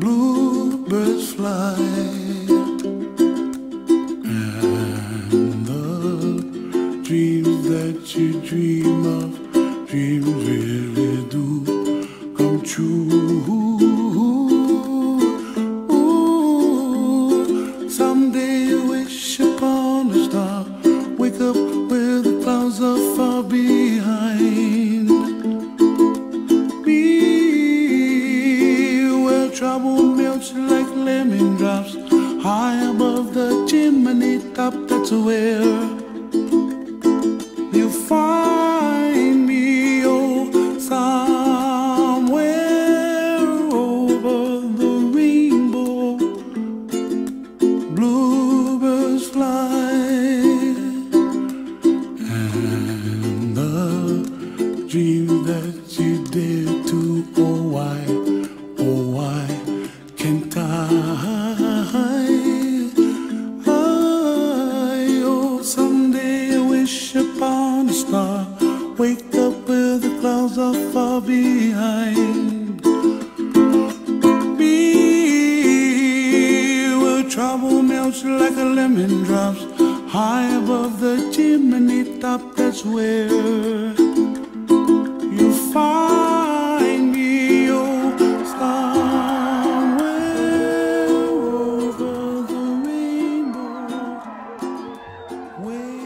bluebirds fly. And the dreams that you dream of, dreams really do come true. Lemon drops high above the chimney top. That's where you find me, oh, somewhere over the rainbow. Bluebirds fly, and the dream Wake up where the clouds are far behind. Be where trouble melts like a lemon drops high above the chimney top. That's where you find me, oh, somewhere over the rainbow. Where